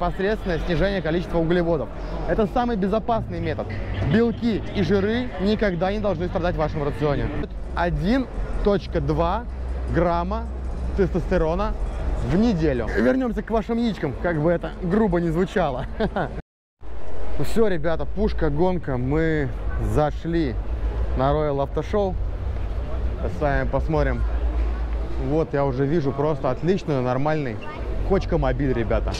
Непосредственное снижение количества углеводов. Это самый безопасный метод. Белки и жиры никогда не должны страдать в вашем рационе. 1.2 грамма тестостерона в неделю. Вернемся к вашим яичкам, как бы это грубо не звучало. Ну все, ребята, пушка, гонка. Мы зашли на Royal Auto Show. С вами посмотрим. Вот я уже вижу просто отличную, нормальный Кочка мобиль, ребята.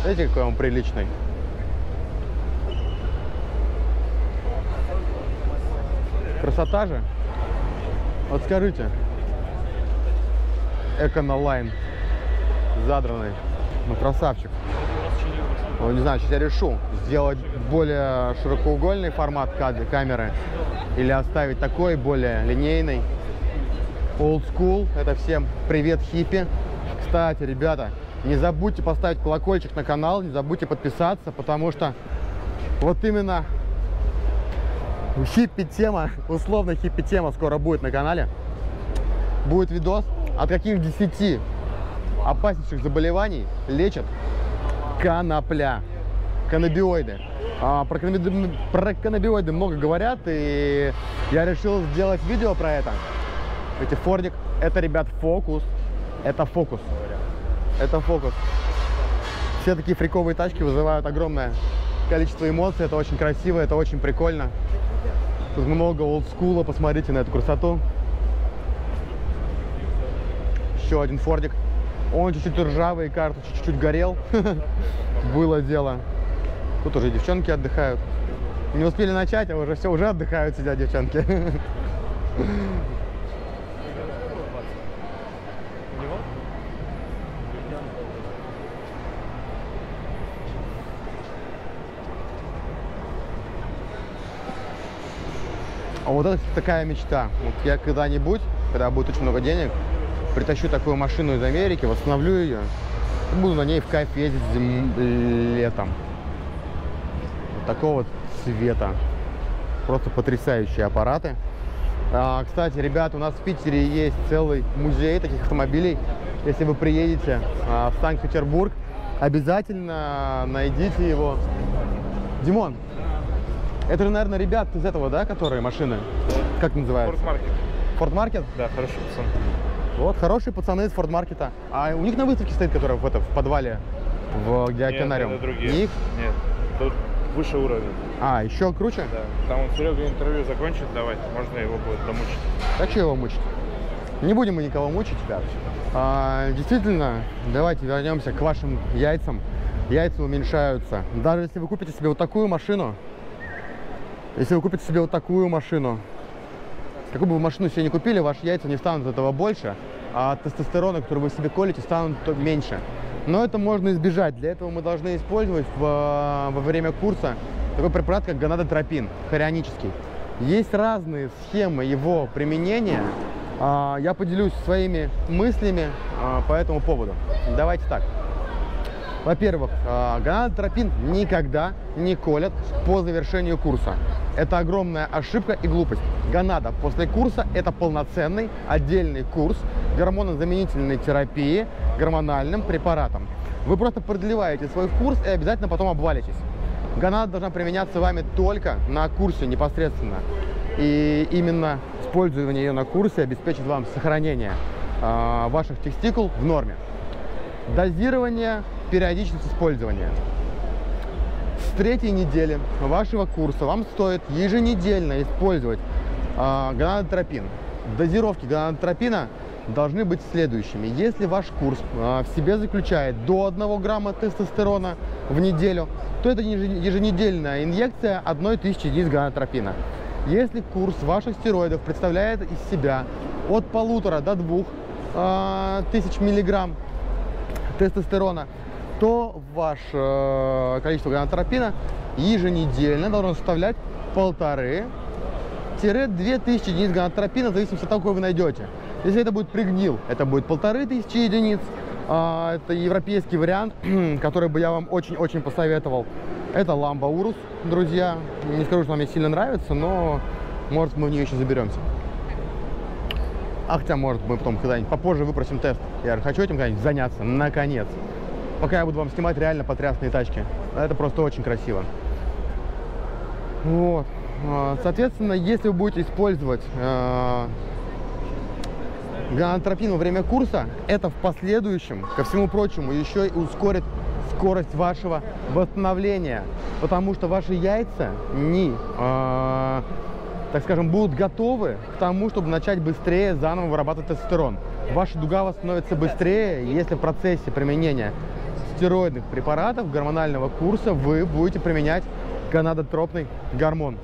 Смотрите, какой он приличный. Красота же. Вот скажите. Эконолайн. Задранный. Ну, красавчик. Ну, не знаю, сейчас я решу, сделать более широкоугольный формат камеры или оставить такой, более линейный. Old school, это всем привет хиппи. Кстати, ребята, не забудьте поставить колокольчик на канал, не забудьте подписаться, потому что вот именно хиппи-тема, условно хиппи-тема скоро будет на канале. Будет видос, от каких 10 опаснейших заболеваний лечат конопля, каннабиоиды. А, про, каннабиоиды, про каннабиоиды много говорят, и я решил сделать видео про это. Эти Фордик, это, ребят, фокус. Это фокус. Это фокус. Все такие фриковые тачки вызывают огромное количество эмоций. Это очень красиво, это очень прикольно. Тут много олдскула, посмотрите на эту красоту. Еще один фордик. Он чуть-чуть ржавый, карта чуть-чуть горел. Было дело. Тут уже девчонки отдыхают. Не успели начать, а уже все, уже отдыхают сидят девчонки. А вот это такая мечта. Вот я когда-нибудь, когда будет очень много денег, притащу такую машину из Америки, восстановлю ее, буду на ней в кайф ездить зим... летом. Вот такого цвета. Просто потрясающие аппараты. А, кстати, ребята, у нас в Питере есть целый музей таких автомобилей. Если вы приедете а, в Санкт-Петербург, обязательно найдите его. Димон, это же, наверное, ребят из этого, да, которые машины? Как называются? Форд Маркет. Форд Маркет? Да, хороший пацан. Вот, хорошие пацаны из Форд Маркета. А у них на выставке стоит, которая в, это, в подвале, в, где Нет, океанариум? это другие. Их? Нет, тут выше уровень. А, еще круче? Да. Там он Серега интервью закончит давать, можно его будет домучить. А что его мучить? Не будем мы никого мучить, ребят. А, действительно, давайте вернемся к вашим яйцам. Яйца уменьшаются. Даже если вы купите себе вот такую машину, если вы купите себе вот такую машину, какую бы вы машину себе не купили, ваши яйца не станут от этого больше, а тестостерона, который вы себе колите, станут меньше. Но это можно избежать. Для этого мы должны использовать в, во время курса такой препарат, как гонадотропин, хорионический. Есть разные схемы его применения. А, я поделюсь своими мыслями а, по этому поводу. Давайте так. Во-первых, гонадотропин никогда не колят по завершению курса. Это огромная ошибка и глупость. Гонада после курса – это полноценный отдельный курс гормонозаменительной терапии гормональным препаратом. Вы просто продлеваете свой курс и обязательно потом обвалитесь. Гонада должна применяться вами только на курсе непосредственно. И именно использование ее на курсе обеспечит вам сохранение э, ваших тестикул в норме. Дозирование, периодичность использования. Третьей недели вашего курса вам стоит еженедельно использовать э, гонадотропин. Дозировки гонадотропина должны быть следующими. Если ваш курс э, в себе заключает до 1 грамма тестостерона в неделю, то это еженедельная инъекция 1000 единиц гонадотропина. Если курс ваших стероидов представляет из себя от полутора до двух э, тысяч миллиграмм тестостерона, то ваше э, количество гонадотропина еженедельно должно составлять полторы-две тысячи единиц гонадотропина, в зависимости от того, какой вы найдете. Если это будет пригнил, это будет полторы тысячи единиц. А, это европейский вариант, который бы я вам очень-очень посоветовал. Это ламба урус, друзья. Не скажу, что она мне сильно нравится, но может мы в нее еще заберемся. А хотя, может, мы потом когда-нибудь попозже выпросим тест. Я хочу этим когда-нибудь заняться, наконец. Пока я буду вам снимать реально потрясные тачки. Это просто очень красиво. Вот. А, Соответственно, если вы будете использовать э, гонадотропин во время курса, это в последующем, ко всему прочему, еще и ускорит скорость вашего восстановления, потому что ваши яйца не, э, так скажем, будут готовы к тому, чтобы начать быстрее заново вырабатывать тестостерон. Ваша дуга восстановится быстрее, если в процессе применения стероидных препаратов гормонального курса вы будете применять гонадотропный гормон.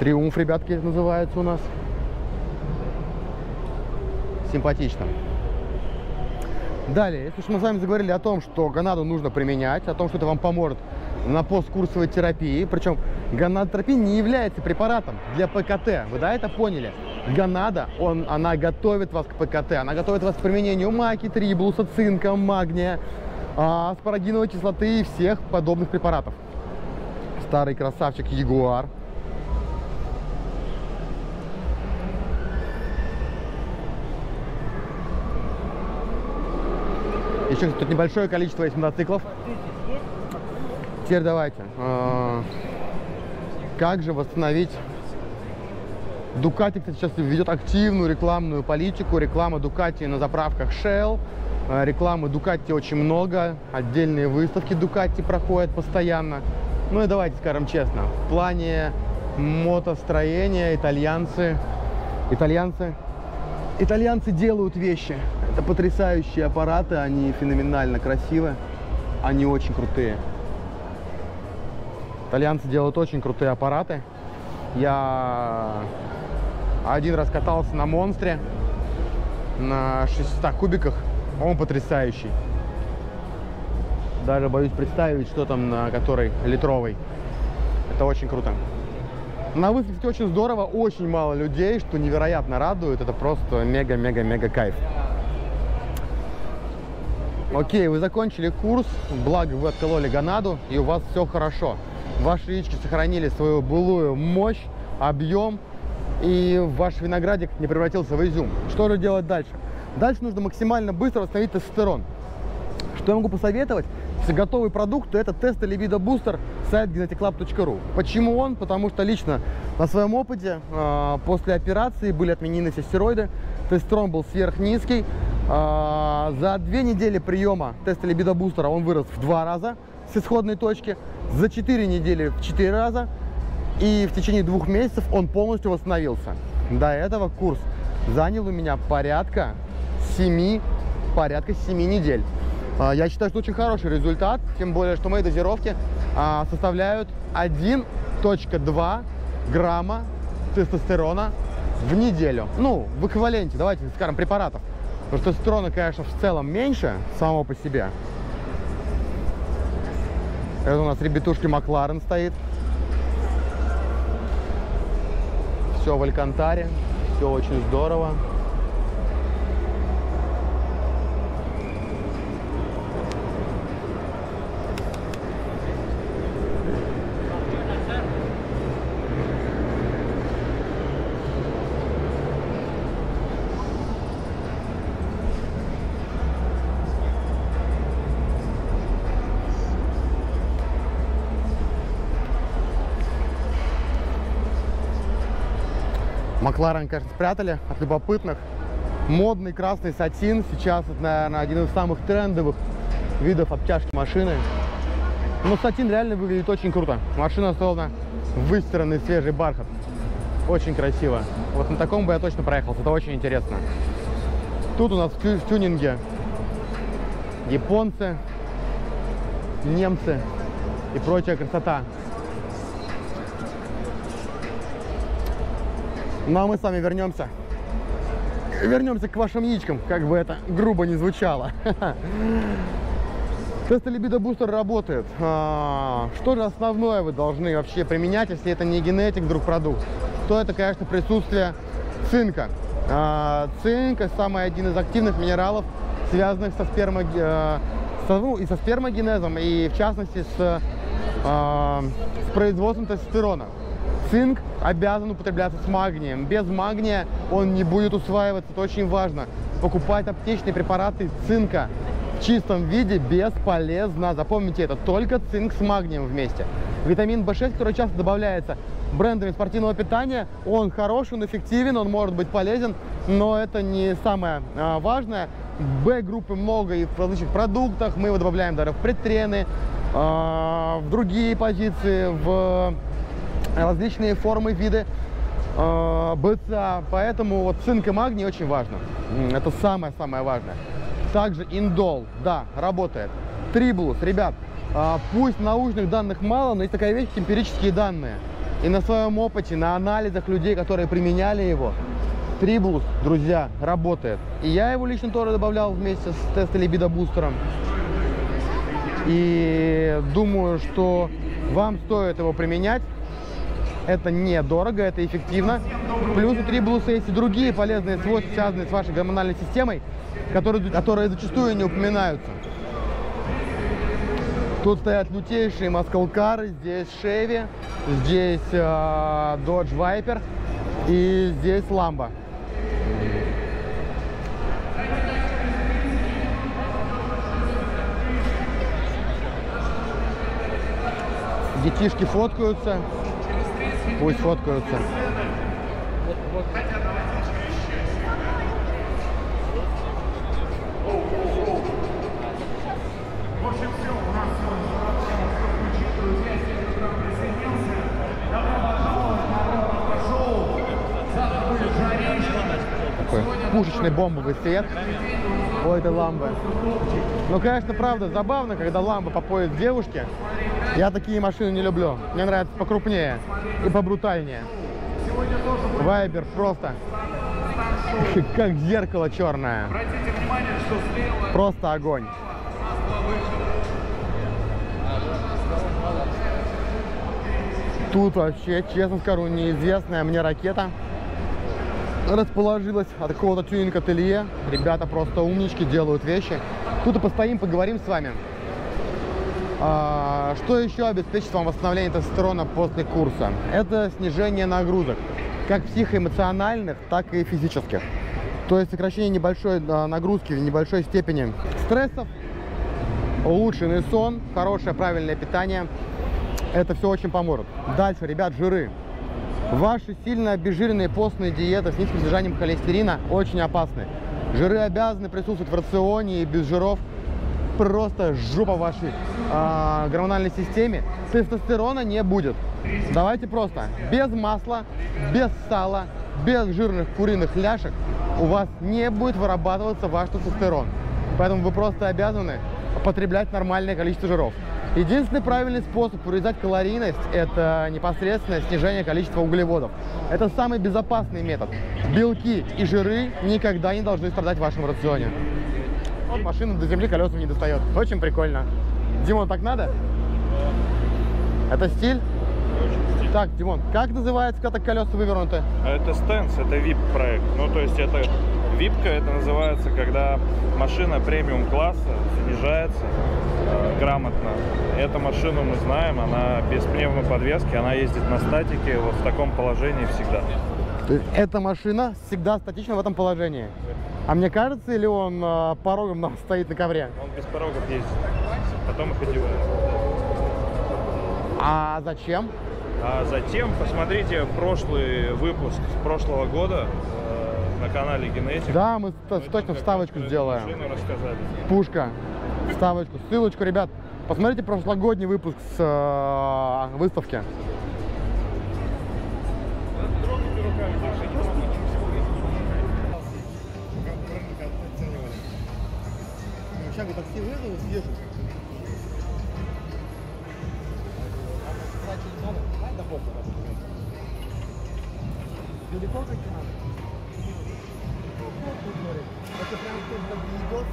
Триумф, ребятки, называется у нас. Симпатично. Далее, если уж мы с вами заговорили о том, что гонаду нужно применять, о том, что это вам поможет на посткурсовой терапии, причем гонадотропин не является препаратом для ПКТ, вы да это поняли? Гонада, он, она готовит вас к ПКТ, она готовит вас к применению маки, триблуса, цинка, магния, а, аспарагиновой кислоты и всех подобных препаратов. Старый красавчик Ягуар. Еще тут небольшое количество есть мотоциклов. Теперь давайте. а, Как же восстановить Дукати, кстати, сейчас ведет активную рекламную политику. Реклама Дукати на заправках Shell. Э, Рекламы Дукати очень много. Отдельные выставки Дукати проходят постоянно. Ну и давайте скажем честно, в плане мотостроения итальянцы, итальянцы, итальянцы делают вещи. Это потрясающие аппараты, они феноменально красивы, они очень крутые. Итальянцы делают очень крутые аппараты. Я один раз катался на монстре на 600 кубиках. Он потрясающий. Даже боюсь представить, что там на которой литровой. Это очень круто. На выставке очень здорово, очень мало людей, что невероятно радует. Это просто мега-мега-мега кайф. Окей, вы закончили курс, благо вы откололи гонаду, и у вас все хорошо. Ваши яички сохранили свою былую мощь, объем, и ваш виноградик не превратился в изюм. Что же делать дальше? Дальше нужно максимально быстро восстановить тестостерон. Что я могу посоветовать? Готовый продукт, то это тесты Libido Booster, сайт geneticlub.ru. Почему он? Потому что лично на своем опыте э, после операции были отменены все стероиды, тестостерон был сверхнизкий. Э, за две недели приема теста Libido Booster он вырос в два раза с исходной точки, за четыре недели в четыре раза, и в течение двух месяцев он полностью восстановился. До этого курс занял у меня порядка 7, порядка 7 недель. А, Я считаю, что очень хороший результат, тем более, что мои дозировки а, составляют 1.2 грамма тестостерона в неделю. Ну, в эквиваленте, давайте скажем, препаратов. Потому что тестостерона, конечно, в целом меньше самого по себе. Это у нас ребятушки Макларен стоит. Все в Алькантаре, все очень здорово. Макларен, конечно, спрятали от любопытных. Модный красный сатин. Сейчас это, наверное, один из самых трендовых видов обтяжки машины. Но сатин реально выглядит очень круто. Машина словно выстиранный свежий бархат. Очень красиво. Вот на таком бы я точно проехался. Это очень интересно. Тут у нас в тюнинге японцы, немцы и прочая красота. Ну а мы с вами вернемся. Вернемся к вашим яичкам, как бы это грубо не звучало. Тест Libido Booster работает. А, Что же основное вы должны вообще применять, если это не генетик, друг продукт? То это, конечно, присутствие цинка. А, Цинк – самый один из активных минералов, связанных со, спермо, э, со- ну, и со спермогенезом, и в частности с, а, с производством тестостерона. Цинк обязан употребляться с магнием. Без магния он не будет усваиваться. Это очень важно. Покупать аптечные препараты цинка в чистом виде бесполезно. Запомните это, только цинк с магнием вместе. Витамин В6, который часто добавляется брендами спортивного питания, он хороший, он эффективен, он может быть полезен, но это не самое а, важное. Б-группы много и в различных продуктах, мы его добавляем даже в предтрены, а, в другие позиции, в различные формы, виды э, БЦА. Поэтому вот цинк и магний очень важно. Это самое-самое важное. Также индол, да, работает. Трибулус, ребят, а, пусть научных данных мало, но есть такая вещь, эмпирические данные. И на своем опыте, на анализах людей, которые применяли его, Трибулус, друзья, работает. И я его лично тоже добавлял вместе с тест либидо бустером. И думаю, что вам стоит его применять. Это недорого, это эффективно. Плюс у трибулуса есть и другие полезные свойства, связанные с вашей гормональной системой, которые, которые зачастую не упоминаются. Тут стоят лютейшие маскалкары, здесь Chevy, здесь э, Dodge Viper и здесь Lambo. Детишки фоткаются. Пусть фоткаются. Такой пушечный бомбовый свет у этой ламбы. Ну, конечно, правда, забавно, когда ламба попоет девушке. Я такие машины не люблю. Мне нравится покрупнее и побрутальнее. Вайбер просто как зеркало черное. Просто огонь. Тут вообще, честно скажу, неизвестная мне ракета расположилась от какого-то тюнинг ателье. Ребята просто умнички делают вещи. Тут и постоим, поговорим с вами. А, что еще обеспечит вам восстановление тестостерона после курса? Это снижение нагрузок, как психоэмоциональных, так и физических. То есть сокращение небольшой а, нагрузки в небольшой степени стрессов, улучшенный сон, хорошее правильное питание. Это все очень поможет. Дальше, ребят, жиры. Ваши сильно обезжиренные постные диеты с низким содержанием холестерина очень опасны. Жиры обязаны присутствовать в рационе и без жиров просто жопа вашей а, гормональной системе. Тестостерона не будет. Давайте просто без масла, без сала, без жирных куриных ляшек у вас не будет вырабатываться ваш тестостерон. Поэтому вы просто обязаны потреблять нормальное количество жиров. Единственный правильный способ урезать калорийность – это непосредственно снижение количества углеводов. Это самый безопасный метод. Белки и жиры никогда не должны страдать в вашем рационе. Вот машина до земли колесом не достает. Очень прикольно. Димон, так надо? Это стиль? Так, Димон, как называется, когда колеса вывернуты? Это стенс, это VIP проект. Ну, то есть это випка, это называется, когда машина премиум класса снижается грамотно. Эту машину мы знаем, она без пневмоподвески, она ездит на статике, вот в таком положении всегда. То есть эта машина всегда статична в этом положении. А мне кажется, или он э, порогом на- стоит на ковре? Он без порогов ездит, потом их одевают. А зачем? А затем посмотрите прошлый выпуск с прошлого года э, на канале Генетик. Да, мы точно вставочку сделаем. Пушка. Вставочку, ссылочку, ребят. Посмотрите прошлогодний выпуск с э, выставки. Далеко как надо? Это прям идет.